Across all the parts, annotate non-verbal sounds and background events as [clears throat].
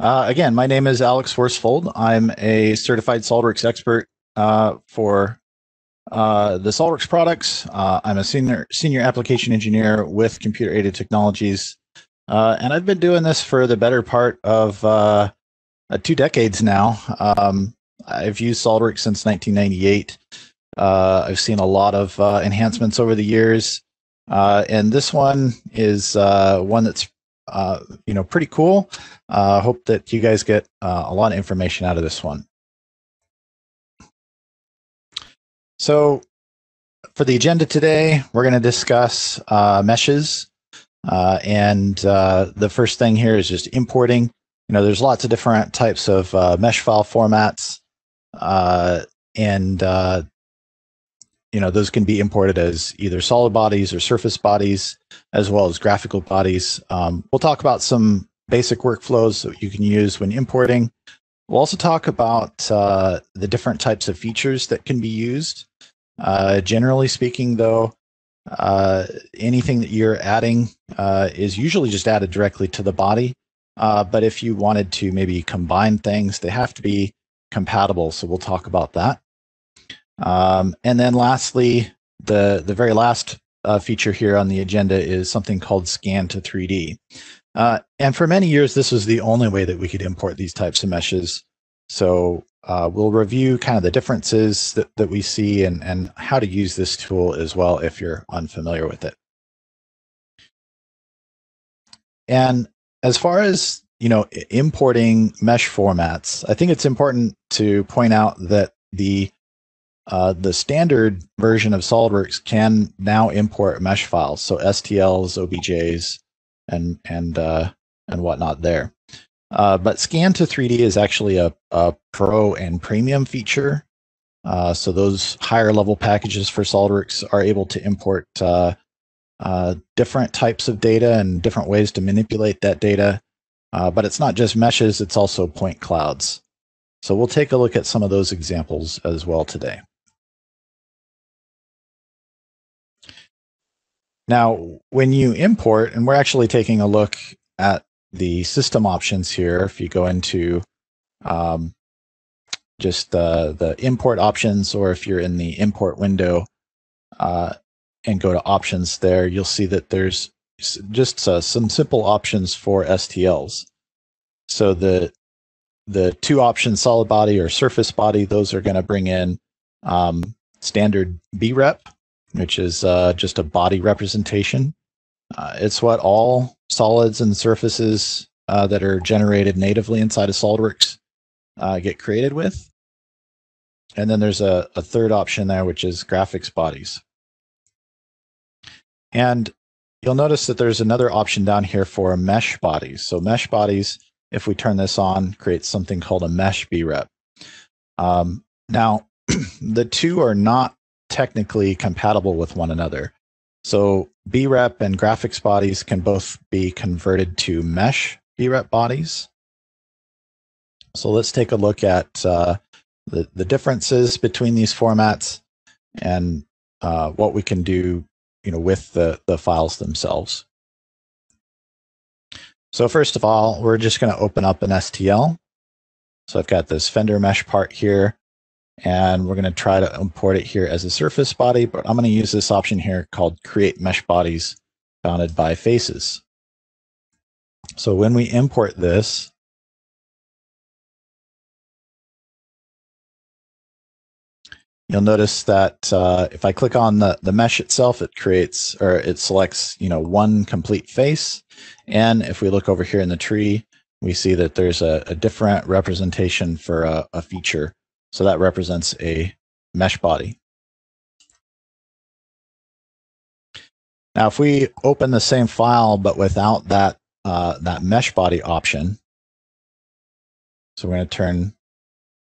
Uh, again, my name is Alex Worsfold. I'm a certified SOLIDWORKS expert uh, for uh, the SOLIDWORKS products. Uh, I'm a senior senior application engineer with Computer Aided Technologies, uh, and I've been doing this for the better part of uh, two decades now. Um, I've used SOLIDWORKS since 1998. I've seen a lot of enhancements over the years, and this one is one that's uh, you know, pretty cool. Uh, hope that you guys get uh, a lot of information out of this one. So for the agenda today, we're going to discuss uh, meshes. Uh, and uh, the first thing here is just importing. You know, there's lots of different types of mesh file formats. and you know, those can be imported as either solid bodies or surface bodies, as well as graphical bodies. Um, we'll talk about some basic workflows that you can use when importing. We'll also talk about uh, the different types of features that can be used. Uh, generally speaking, though, uh, anything that you're adding uh, is usually just added directly to the body. Uh, but if you wanted to maybe combine things, they have to be compatible. So we'll talk about that. Um, and then lastly, the, the very last uh, feature here on the agenda is something called scan to 3D. Uh, and for many years, this was the only way that we could import these types of meshes. So uh, we'll review kind of the differences that, that we see and, and how to use this tool as well if you're unfamiliar with it. And as far as you know, importing mesh formats, I think it's important to point out that the uh, the standard version of SolidWorks can now import mesh files, so STLs, OBJs, and and uh, and whatnot there. Uh, but Scan to 3D is actually a, a pro and premium feature. Uh, so those higher level packages for SolidWorks are able to import uh, uh, different types of data and different ways to manipulate that data. but it's not just meshes; it's also point clouds. So we'll take a look at some of those examples as well today. Now, when you import, and we're actually taking a look at the system options here, if you go into um, just the, the import options, or if you're in the import window uh, and go to options there, you'll see that there's just uh, some simple options for STLs. So the the two options, solid body or surface body, those are going to bring in um, standard BREP, which is uh, just a body representation. Uh, it's what all solids and surfaces uh, that are generated natively inside of SOLIDWORKS uh, get created with. And then there's a, a third option there, which is graphics bodies. And you'll notice that there's another option down here for mesh bodies. So mesh bodies, if we turn this on, creates something called a mesh BREP. Um, now, [clears throat] the two are not technically compatible with one another. So BREP and graphics bodies can both be converted to mesh BREP bodies. So let's take a look at uh, the, the differences between these formats and uh, what we can do you know, with the, the files themselves. So first of all, we're just going to open up an STL. So I've got this fender mesh part here and we're going to try to import it here as a surface body, but I'm going to use this option here called create mesh bodies bounded by faces. So when we import this, you'll notice that uh, if I click on the, the mesh itself, it creates or it selects, you know, one complete face. And if we look over here in the tree, we see that there's a, a different representation for a, a feature so that represents a mesh body. Now, if we open the same file, but without that, uh, that mesh body option, so we're going to turn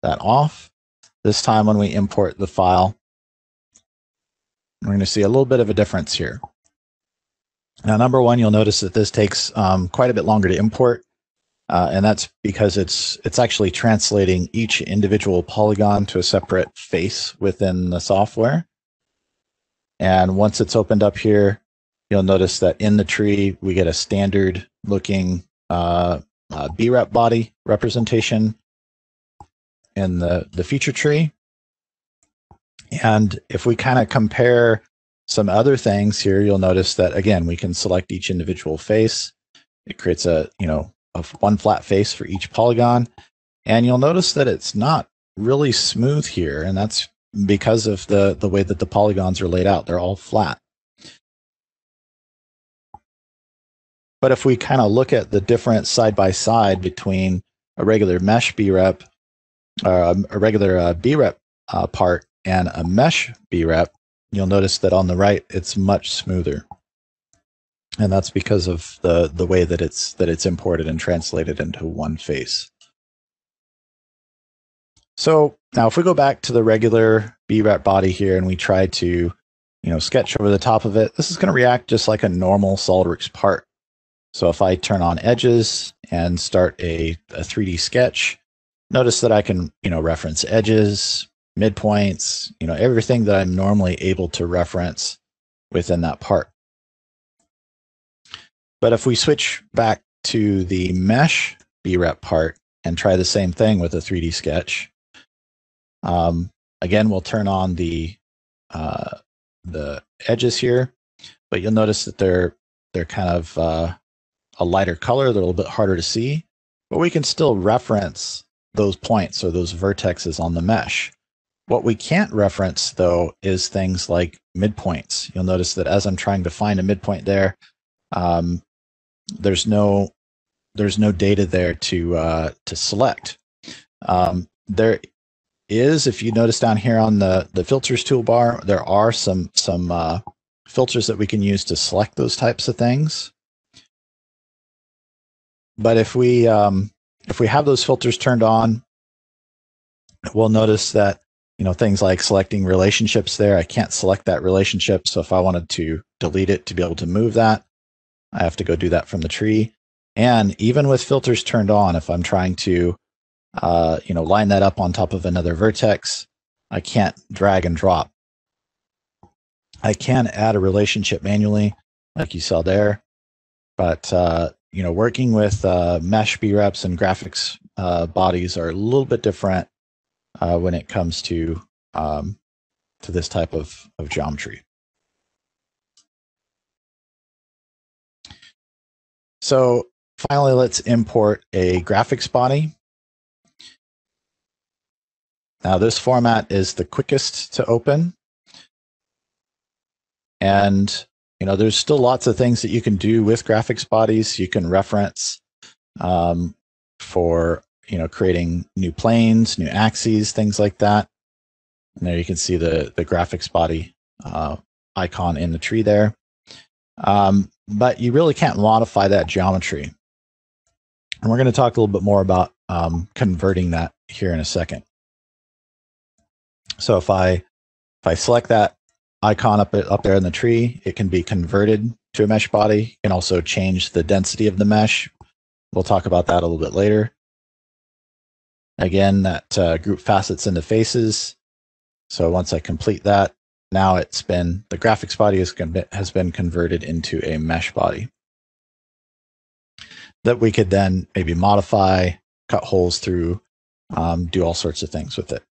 that off. This time when we import the file, we're going to see a little bit of a difference here. Now, number one, you'll notice that this takes um, quite a bit longer to import. Uh, and that's because it's it's actually translating each individual polygon to a separate face within the software. And once it's opened up here, you'll notice that in the tree we get a standard looking uh, uh, BREP body representation in the, the feature tree. And if we kind of compare some other things here, you'll notice that again, we can select each individual face. It creates a, you know, a one flat face for each polygon. And you'll notice that it's not really smooth here. And that's because of the, the way that the polygons are laid out. They're all flat. But if we kind of look at the difference side by side between a regular mesh BREP, uh, a regular uh, BREP uh, part and a mesh BREP, you'll notice that on the right it's much smoother. And that's because of the, the way that it's that it's imported and translated into one face. So now if we go back to the regular BREP body here and we try to, you know, sketch over the top of it, this is going to react just like a normal SOLIDWORKS part. So if I turn on edges and start a, a 3D sketch, notice that I can, you know, reference edges, midpoints, you know, everything that I'm normally able to reference within that part. But if we switch back to the mesh BREP part and try the same thing with a 3D sketch, um, again, we'll turn on the uh, the edges here, but you'll notice that they're they're kind of uh, a lighter color, they're a little bit harder to see, but we can still reference those points or those vertexes on the mesh. What we can't reference though is things like midpoints. You'll notice that as I'm trying to find a midpoint there, um, there's no there's no data there to uh, to select. Um, there is, if you notice down here on the the filters toolbar, there are some some uh, filters that we can use to select those types of things. But if we um, if we have those filters turned on, we'll notice that you know things like selecting relationships there. I can't select that relationship, so if I wanted to delete it to be able to move that, I have to go do that from the tree. And even with filters turned on, if I'm trying to uh, you know line that up on top of another vertex, I can't drag and drop. I can add a relationship manually, like you saw there, but uh, you know, working with uh, mesh BREPs and graphics uh, bodies are a little bit different uh, when it comes to um, to this type of, of geometry. So finally, let's import a graphics body. Now this format is the quickest to open. And you know, there's still lots of things that you can do with graphics bodies. You can reference um, for, you know, creating new planes, new axes, things like that. And there you can see the, the graphics body uh, icon in the tree there. Um, but you really can't modify that geometry. And we're going to talk a little bit more about um, converting that here in a second. So if I if I select that icon up up there in the tree, it can be converted to a mesh body. You can also change the density of the mesh. We'll talk about that a little bit later. Again, that uh, group facets into faces. So once I complete that, now it's been the graphics body is, has been converted into a mesh body that we could then maybe modify, cut holes through, um, do all sorts of things with it.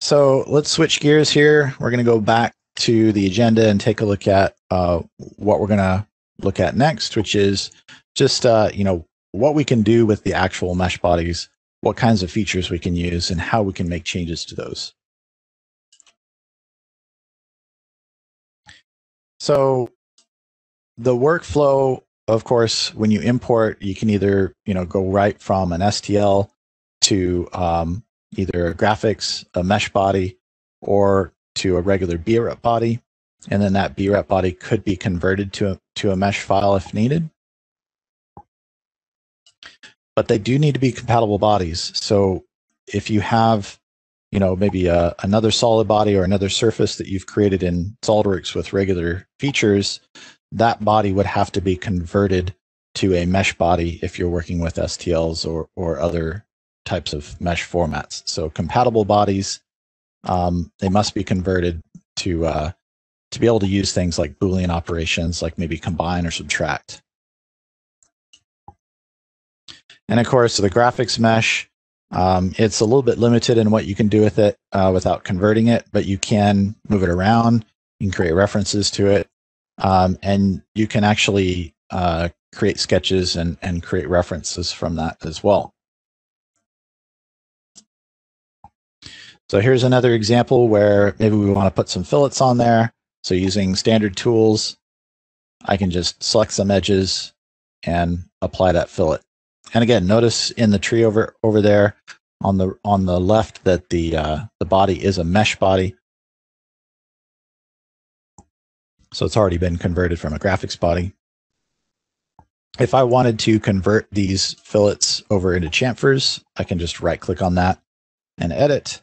So let's switch gears here. We're going to go back to the agenda and take a look at uh, what we're going to look at next, which is just uh, you know what we can do with the actual mesh bodies, what kinds of features we can use, and how we can make changes to those. So the workflow, of course, when you import, you can either you know go right from an STL to um, either a graphics, a mesh body, or to a regular BREP body. And then that BREP body could be converted to a, to a mesh file if needed. But they do need to be compatible bodies. So if you have, you know, maybe a, another solid body or another surface that you've created in SOLIDWORKS with regular features, that body would have to be converted to a mesh body if you're working with STLs or, or other types of mesh formats. So compatible bodies, um, they must be converted to uh, to be able to use things like Boolean operations, like maybe combine or subtract. And of course, the graphics mesh, um, it's a little bit limited in what you can do with it uh, without converting it, but you can move it around. You can create references to it. Um, and you can actually uh, create sketches and, and create references from that as well. So here's another example where maybe we want to put some fillets on there. So using standard tools, I can just select some edges and apply that fillet. And again, notice in the tree over over there on the on the left that the uh, the body is a mesh body. So it's already been converted from a graphics body. If I wanted to convert these fillets over into chamfers, I can just right click on that and edit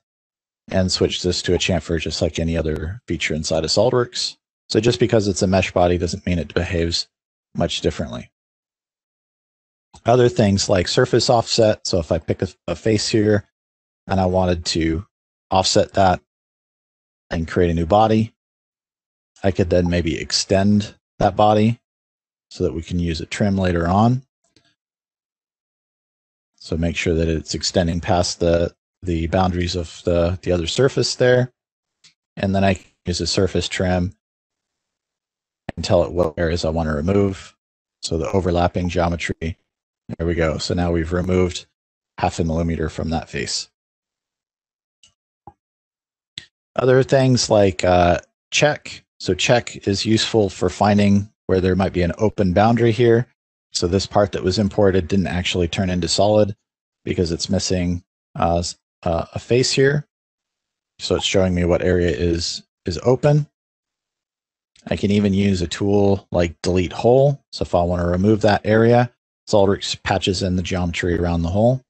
and switch this to a chamfer just like any other feature inside of SOLIDWORKS. So just because it's a mesh body doesn't mean it behaves much differently. Other things like surface offset. So if I pick a, a face here and I wanted to offset that and create a new body, I could then maybe extend that body so that we can use a trim later on. So make sure that it's extending past the, the boundaries of the, the other surface there. And then I use a surface trim and tell it what areas I want to remove. So the overlapping geometry, there we go. So now we've removed half a millimeter from that face. Other things like uh, check. So check is useful for finding where there might be an open boundary here. So this part that was imported didn't actually turn into solid because it's missing uh, uh, a face here. So it's showing me what area is, is open. I can even use a tool like delete hole. So if I want to remove that area, SOLIDWORKS patches in the geometry around the hole.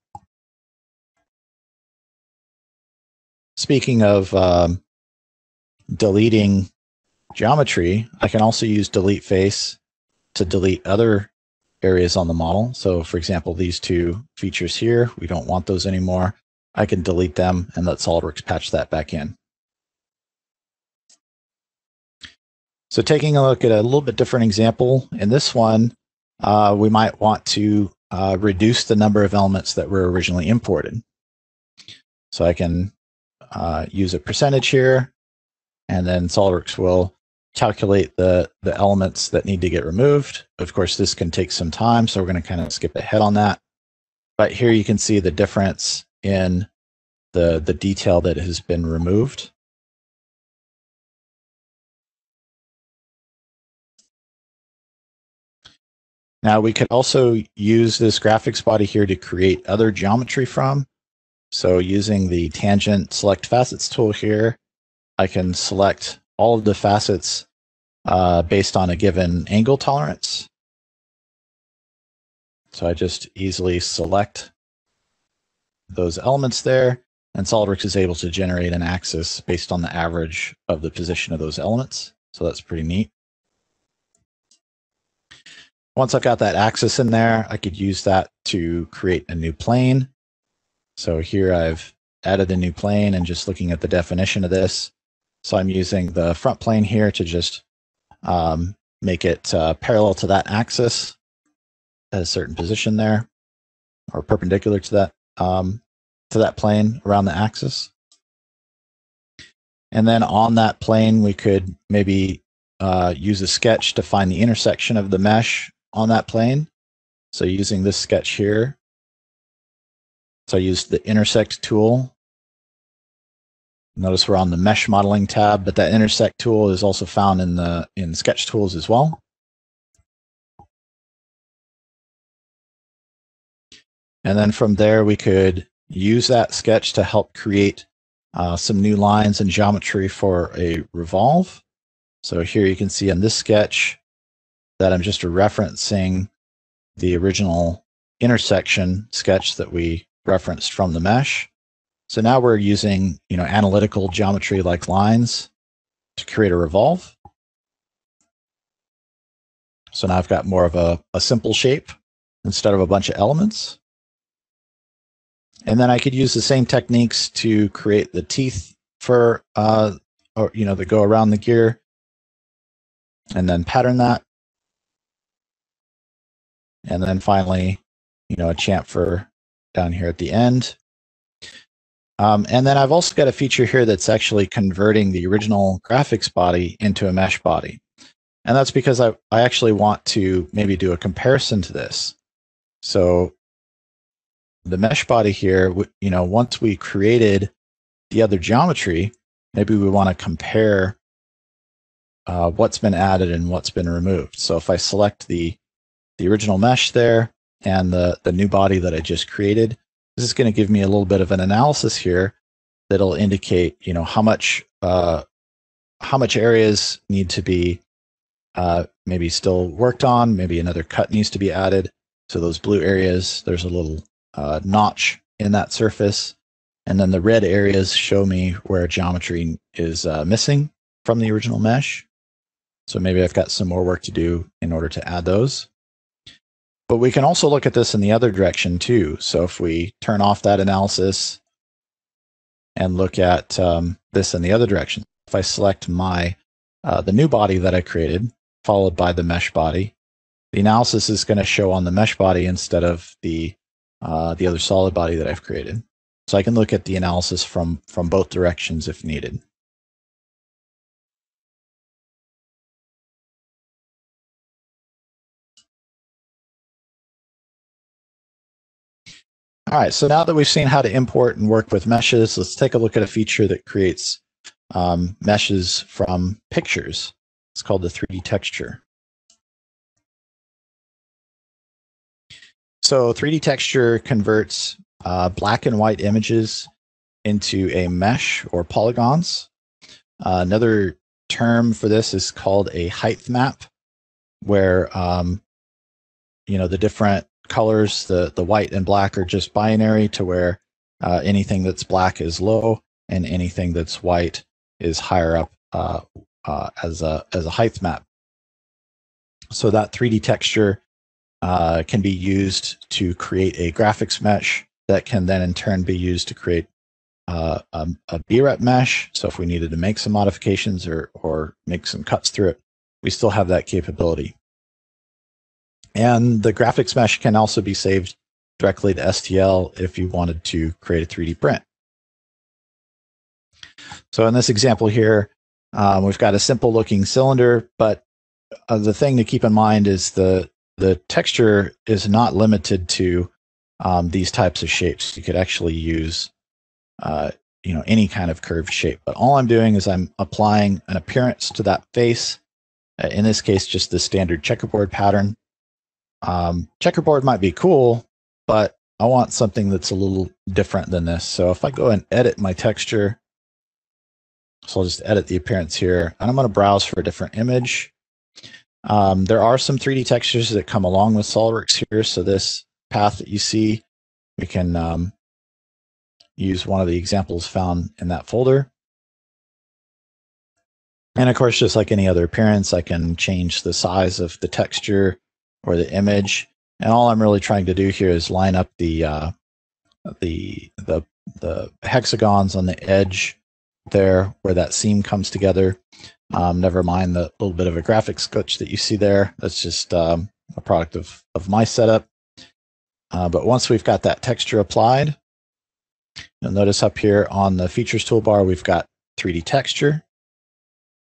Speaking of um, deleting geometry, I can also use delete face to delete other areas on the model. So for example, these two features here, we don't want those anymore. I can delete them and let SOLIDWORKS patch that back in. So taking a look at a little bit different example, in this one, uh, we might want to uh, reduce the number of elements that were originally imported. So I can uh, use a percentage here, and then SOLIDWORKS will calculate the, the elements that need to get removed. Of course, this can take some time, so we're going to kind of skip ahead on that. But here you can see the difference in the, the detail that has been removed. Now we could also use this graphics body here to create other geometry from. So using the tangent select facets tool here, I can select all of the facets uh, based on a given angle tolerance. So I just easily select those elements there, and SOLIDWORKS is able to generate an axis based on the average of the position of those elements. So that's pretty neat. Once I've got that axis in there, I could use that to create a new plane. So here I've added a new plane and just looking at the definition of this. So I'm using the front plane here to just um, make it uh, parallel to that axis at a certain position there or perpendicular to that um, to that plane around the axis. And then on that plane, we could maybe uh, use a sketch to find the intersection of the mesh on that plane. So using this sketch here, so I used the intersect tool. Notice we're on the mesh modeling tab, but that intersect tool is also found in the in sketch tools as well. And then from there, we could use that sketch to help create uh, some new lines and geometry for a revolve. So here you can see in this sketch, that I'm just referencing the original intersection sketch that we referenced from the mesh. So now we're using, you know, analytical geometry like lines to create a revolve. So now I've got more of a, a simple shape instead of a bunch of elements. And then I could use the same techniques to create the teeth for, uh, or, you know, that go around the gear. and then pattern that. And then finally, you know, a chamfer down here at the end. Um, and then I've also got a feature here that's actually converting the original graphics body into a mesh body. And that's because I, I actually want to maybe do a comparison to this. So the mesh body here, you know, once we created the other geometry, maybe we want to compare uh, what's been added and what's been removed. So if I select the, the original mesh there and the, the new body that I just created, this is going to give me a little bit of an analysis here that'll indicate, you know, how much uh, how much areas need to be uh, maybe still worked on, maybe another cut needs to be added. So those blue areas, there's a little uh, notch in that surface. And then the red areas show me where geometry is uh, missing from the original mesh. So maybe I've got some more work to do in order to add those. But we can also look at this in the other direction too. So if we turn off that analysis and look at um, this in the other direction, if I select my uh, the new body that I created, followed by the mesh body, the analysis is going to show on the mesh body instead of the uh, the other solid body that I've created. So I can look at the analysis from from both directions if needed. All right, so now that we've seen how to import and work with meshes, let's take a look at a feature that creates um, meshes from pictures. It's called the 3D texture. So 3D texture converts uh, black and white images into a mesh or polygons. Uh, another term for this is called a height map, where um, you know the different colors, the, the white and black are just binary to where uh, anything that's black is low and anything that's white is higher up uh, uh, as, a, as a height map. So that 3D texture uh, can be used to create a graphics mesh that can then in turn be used to create uh, a, a BREP mesh. So if we needed to make some modifications or, or make some cuts through it, we still have that capability. And the graphics mesh can also be saved directly to STL if you wanted to create a 3D print. So in this example here, um, we've got a simple looking cylinder, but uh, the thing to keep in mind is the, the texture is not limited to um, these types of shapes. You could actually use uh, you know, any kind of curved shape. But all I'm doing is I'm applying an appearance to that face. Uh, in this case, just the standard checkerboard pattern. Um, checkerboard might be cool, but I want something that's a little different than this. So if I go and edit my texture, so I'll just edit the appearance here, and I'm going to browse for a different image. Um, there are some 3D textures that come along with SOLIDWORKS here. So this path that you see, we can um, use one of the examples found in that folder. And of course, just like any other appearance, I can change the size of the texture or the image. And all I'm really trying to do here is line up the uh, the the the hexagons on the edge there where that seam comes together. Um, never mind the little bit of a graphics glitch that you see there. That's just um, a product of, of my setup. Uh, but once we've got that texture applied, you'll notice up here on the features toolbar, we've got 3D texture.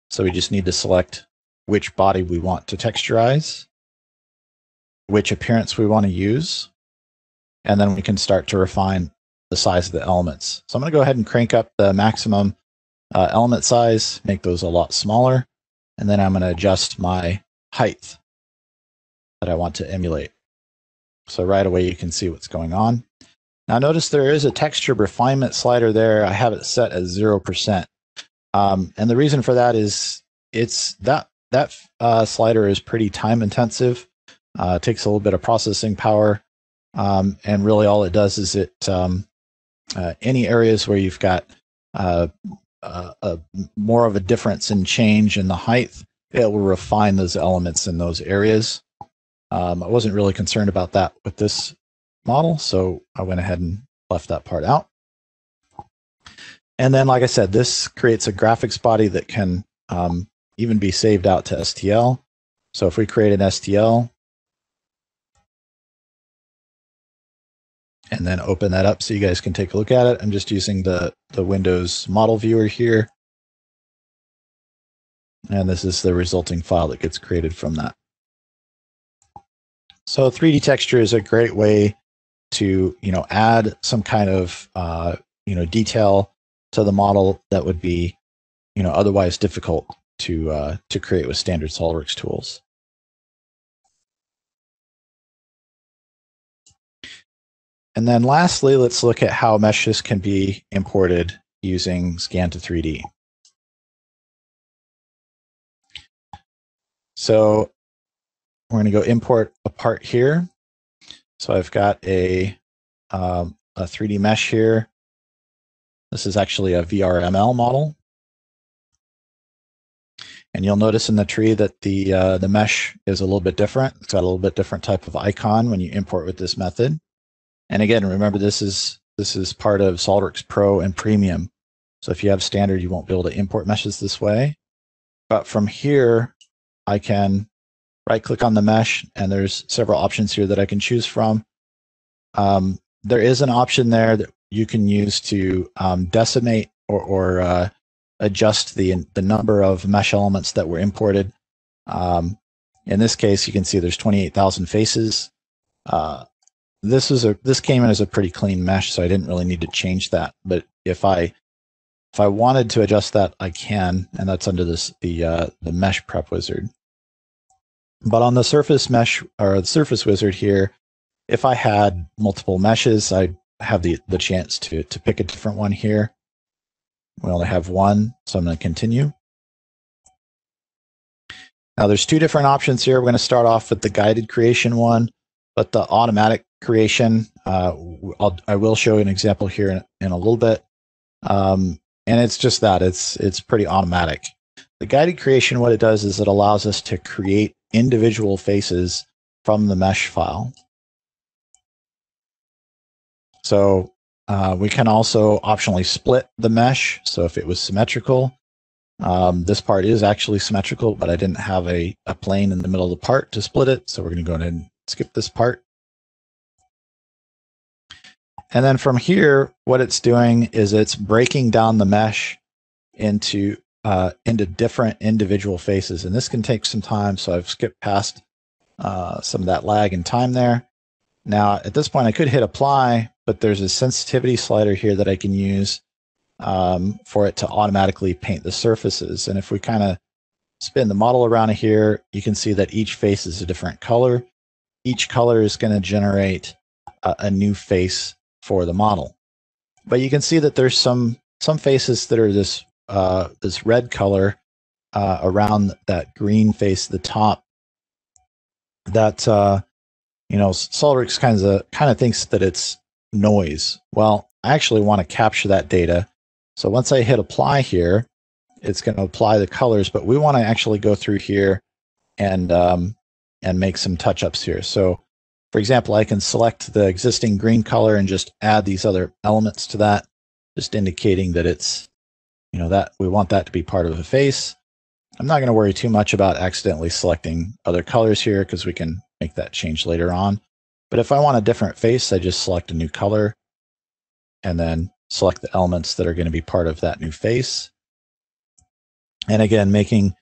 So we just need to select which body we want to texturize which appearance we want to use, and then we can start to refine the size of the elements. So I'm going to go ahead and crank up the maximum uh, element size, make those a lot smaller, and then I'm going to adjust my height that I want to emulate. So right away you can see what's going on. Now notice there is a texture refinement slider there. I have it set at 0%. Um, and the reason for that is it's that that uh, slider is pretty time intensive. Uh, takes a little bit of processing power. Um, and really all it does is it, um, uh, any areas where you've got uh, uh more of a difference in change in the height, it will refine those elements in those areas. Um, I wasn't really concerned about that with this model, so I went ahead and left that part out. And then, like I said, this creates a graphics body that can um, even be saved out to STL. So if we create an STL and then open that up so you guys can take a look at it, I'm just using the, the Windows model viewer here. And this is the resulting file that gets created from that. So 3D texture is a great way to, you know, add some kind of, uh, you know, detail to the model that would be, you know, otherwise difficult to uh, to create with standard SOLIDWORKS tools. And then lastly, let's look at how meshes can be imported using Scan to 3D. So we're going to go import a part here. So I've got a, um, a 3D mesh here. This is actually a VRML model. And you'll notice in the tree that the uh, the mesh is a little bit different. It's got a little bit different type of icon when you import with this method. And again, remember this is this is part of SOLIDWORKS Pro and Premium. So if you have standard, you won't be able to import meshes this way. But from here, I can right click on the mesh and there's several options here that I can choose from. Um, there is an option there that you can use to um, decimate or, or uh, adjust the the number of mesh elements that were imported. Um, in this case, you can see there's 28,000 faces. Uh, this is a this came in as a pretty clean mesh, so I didn't really need to change that. But if I if I wanted to adjust that, I can, and that's under this the uh, the mesh prep wizard. But on the surface mesh or the surface wizard here, if I had multiple meshes, I have the the chance to to pick a different one here. We only have one, so I'm going to continue. Now there's two different options here. We're going to start off with the guided creation one, but the automatic creation, uh, I'll, I will show an example here in, in a little bit. Um, and it's just that, it's, it's pretty automatic. The guided creation, what it does is it allows us to create individual faces from the mesh file. So uh, we can also optionally split the mesh. So if it was symmetrical, um, this part is actually symmetrical, but I didn't have a, a plane in the middle of the part to split it. So we're going to go ahead and skip this part. And then from here, what it's doing is it's breaking down the mesh into uh, into different individual faces. And this can take some time. So I've skipped past uh, some of that lag in time there. Now, at this point, I could hit apply, but there's a sensitivity slider here that I can use um, for it to automatically paint the surfaces. And if we kind of spin the model around here, you can see that each face is a different color. Each color is going to generate a, a new face for the model. But you can see that there's some some faces that are this uh, this red color uh, around that green face at the top that uh, you know SOLIDWORKS kind of kind of thinks that it's noise. Well, I actually want to capture that data. So once I hit apply here, it's going to apply the colors, but we want to actually go through here and um, and make some touch ups here. So for example, I can select the existing green color and just add these other elements to that, just indicating that it's, you know, that we want that to be part of a face. I'm not going to worry too much about accidentally selecting other colors here because we can make that change later on. But if I want a different face, I just select a new color and then select the elements that are going to be part of that new face. And again, making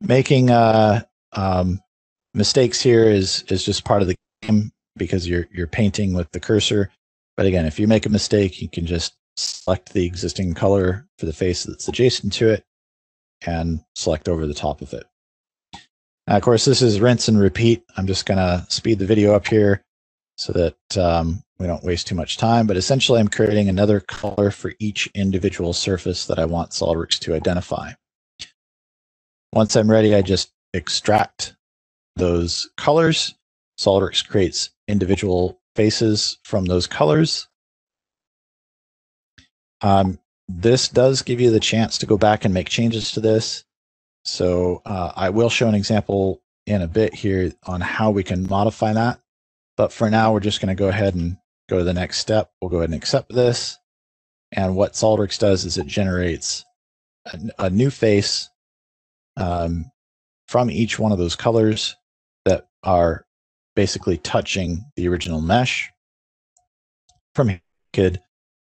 making uh, um, mistakes here is is just part of the because you're you're painting with the cursor. But again, if you make a mistake, you can just select the existing color for the face that's adjacent to it and select over the top of it. Now, of course, this is rinse and repeat. I'm just going to speed the video up here so that um, we don't waste too much time. But essentially, I'm creating another color for each individual surface that I want SOLIDWORKS to identify. Once I'm ready, I just extract those colors. SOLIDWORKS creates individual faces from those colors. Um, this does give you the chance to go back and make changes to this. So uh, I will show an example in a bit here on how we can modify that. But for now, we're just going to go ahead and go to the next step. We'll go ahead and accept this. And what SOLIDWORKS does is it generates a, a new face um, from each one of those colors that are basically touching the original mesh. From here, could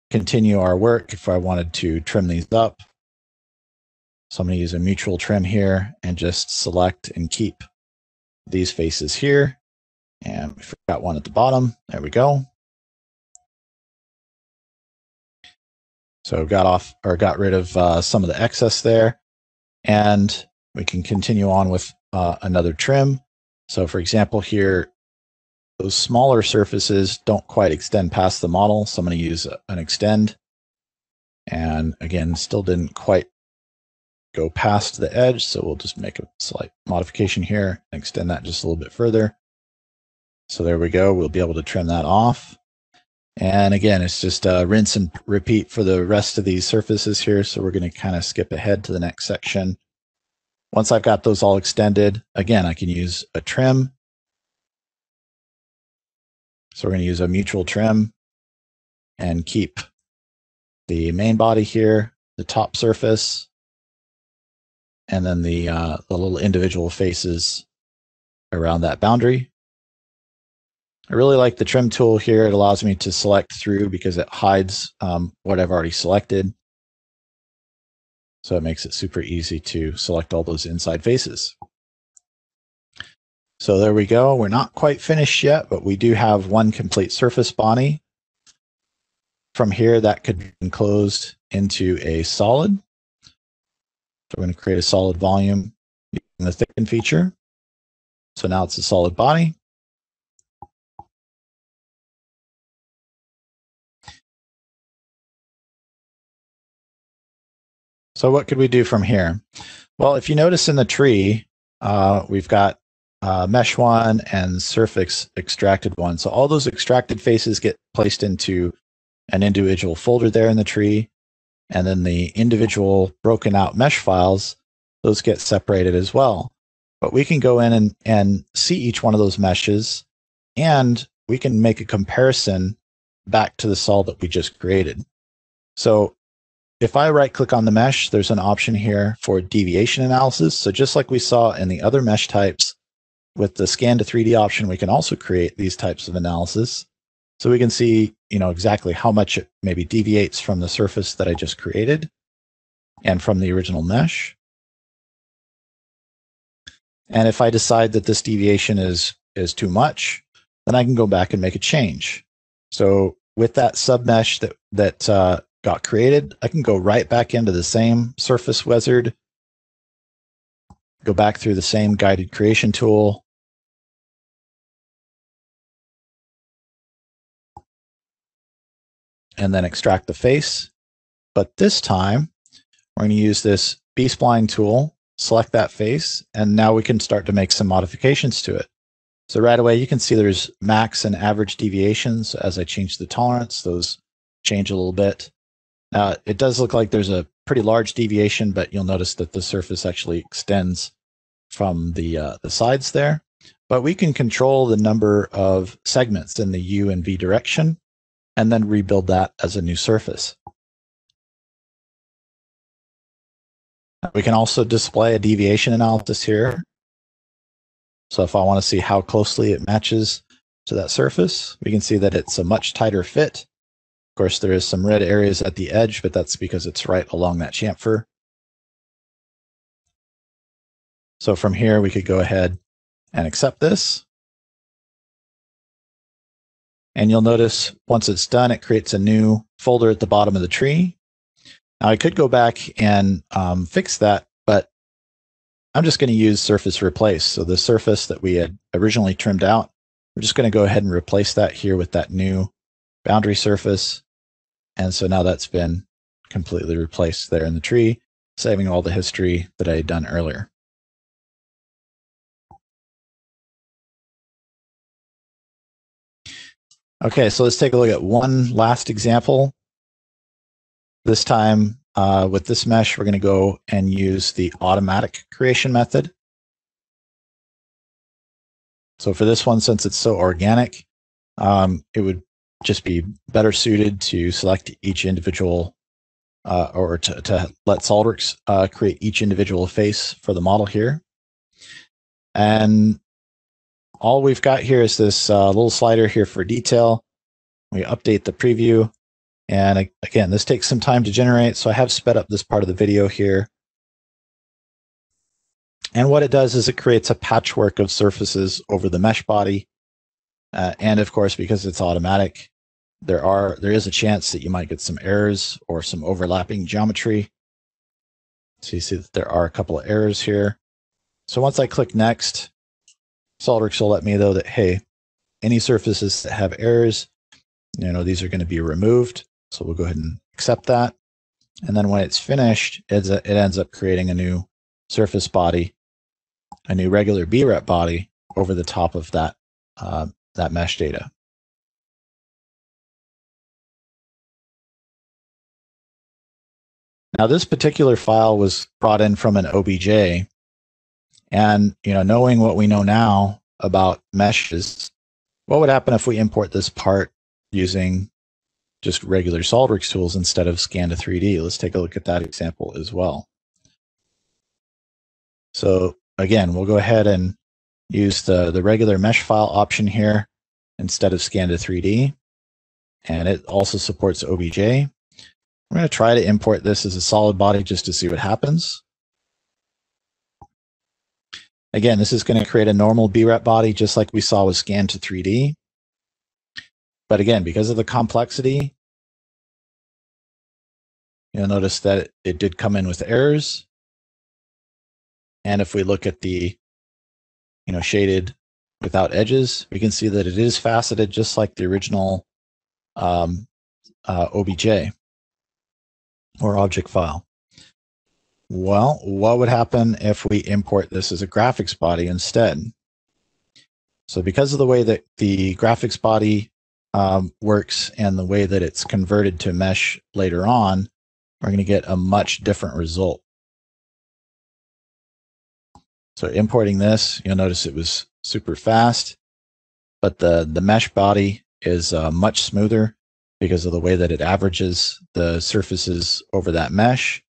continue our work if I wanted to trim these up. So I'm going to use a mutual trim here and just select and keep these faces here. And we forgot one at the bottom. There we go. So got off or got rid of uh, some of the excess there. And we can continue on with uh, another trim. So for example, here, those smaller surfaces don't quite extend past the model. So I'm going to use an extend. And again, still didn't quite go past the edge. So we'll just make a slight modification here and extend that just a little bit further. So there we go. We'll be able to trim that off. And again, it's just uh, rinse and repeat for the rest of these surfaces here. So we're going to kind of skip ahead to the next section. Once I've got those all extended, again, I can use a trim. So we're going to use a mutual trim and keep the main body here, the top surface, and then the, uh, the little individual faces around that boundary. I really like the trim tool here. It allows me to select through because it hides um, what I've already selected. So it makes it super easy to select all those inside faces. So there we go. We're not quite finished yet, but we do have one complete surface body. From here, that could be enclosed into a solid. So we're going to create a solid volume using the thicken feature. So now it's a solid body. So what could we do from here? Well, if you notice in the tree, uh, we've got uh, mesh one and surface extracted one. So all those extracted faces get placed into an individual folder there in the tree. And then the individual broken out mesh files, those get separated as well. But we can go in and, and see each one of those meshes and we can make a comparison back to the sol that we just created. So if I right click on the mesh, there's an option here for deviation analysis. So just like we saw in the other mesh types, with the scan to 3D option, we can also create these types of analysis. So we can see, you know, exactly how much it maybe deviates from the surface that I just created and from the original mesh. And if I decide that this deviation is, is too much, then I can go back and make a change. So with that submesh that, that uh, got created, I can go right back into the same surface wizard, go back through the same guided creation tool, and then extract the face. But this time, we're going to use this B-spline tool, select that face, and now we can start to make some modifications to it. So right away, you can see there's max and average deviations. As I change the tolerance, those change a little bit. Now, it does look like there's a pretty large deviation, but you'll notice that the surface actually extends from the, uh, the sides there. But we can control the number of segments in the U and V direction and then rebuild that as a new surface. We can also display a deviation analysis here. So if I want to see how closely it matches to that surface, we can see that it's a much tighter fit course, there is some red areas at the edge, but that's because it's right along that chamfer. So from here, we could go ahead and accept this. And you'll notice once it's done, it creates a new folder at the bottom of the tree. Now I could go back and um, fix that, but I'm just going to use surface replace. So the surface that we had originally trimmed out, we're just going to go ahead and replace that here with that new boundary surface. And so now that's been completely replaced there in the tree, saving all the history that I had done earlier. Okay, so let's take a look at one last example. This time uh, with this mesh, we're going to go and use the automatic creation method. So for this one, since it's so organic, um, it would just be better suited to select each individual uh, or to, to let SOLIDWORKS uh, create each individual face for the model here. And all we've got here is this uh, little slider here for detail. We update the preview. And again, this takes some time to generate, so I have sped up this part of the video here. And what it does is it creates a patchwork of surfaces over the mesh body. Uh, and of course, because it's automatic, there are there is a chance that you might get some errors or some overlapping geometry. So you see that there are a couple of errors here. So once I click next, SOLIDWORKS will let me know that, hey, any surfaces that have errors, you know, these are going to be removed. So we'll go ahead and accept that. And then when it's finished, it's a, it ends up creating a new surface body, a new regular BREP body over the top of that, uh, that mesh data. Now, this particular file was brought in from an OBJ. And, you know, knowing what we know now about meshes, what would happen if we import this part using just regular SOLIDWORKS tools instead of scan to 3D? Let's take a look at that example as well. So again, we'll go ahead and use the, the regular mesh file option here instead of scan to 3D. And it also supports OBJ. I'm going to try to import this as a solid body just to see what happens. Again, this is going to create a normal BREP body just like we saw with scan to 3D. But again, because of the complexity, you'll notice that it did come in with errors. And if we look at the, you know, shaded without edges, we can see that it is faceted just like the original um, uh, OBJ or object file. Well, what would happen if we import this as a graphics body instead? So because of the way that the graphics body um, works and the way that it's converted to mesh later on, we're going to get a much different result. So importing this, you'll notice it was super fast, but the, the mesh body is uh, much smoother because of the way that it averages the surfaces over that mesh.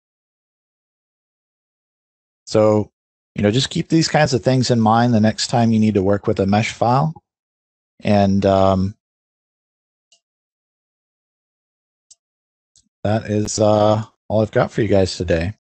So, you know, just keep these kinds of things in mind the next time you need to work with a mesh file. And um, that is uh, all I've got for you guys today.